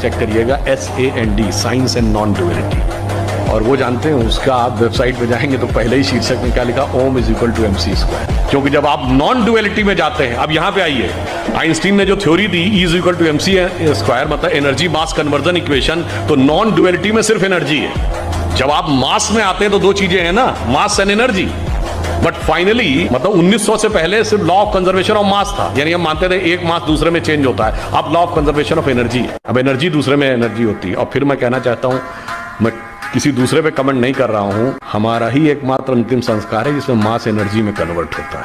Check करिएगा S A N D science and non duality और वो जानते हैं, उसका आप वेबसाइट पे जाएँगे तो पहले ही शीर्षक में क्या लिखा, Om is equal to M C square क्योंकि जब आप नॉन ड्यूअलिटी में जाते हैं, अब यहाँ पे आइए। आइंस्टीन ने जो theory the is equal to M C square मतलब एनर्जी मास कन्वर्जन इक्वेशन तो नॉन ड्यूअलिटी में सिर्फ़ एनर्जी है। जब आप मास में आते हैं तो दो चीज़ें हैं ना mass and energy but finally मतलब 1900 से पहले सिर्फ़ law of conservation of mass था। यानी हम मानते थे एक मास दूसरे में चेंज होता है। अब law of conservation of energy है। अब एनर्जी दूसरे में एनर्जी होती है। और फिर मैं कहना चाहता हूँ, मैं किसी दूसरे पे कमेंट नहीं कर रहा हूँ। हमारा ही एकमात्र अंतिम संस्कार है जिसमें मास एनर्जी में कन्वर्ट होता है।